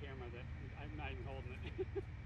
camera that I'm not even holding it.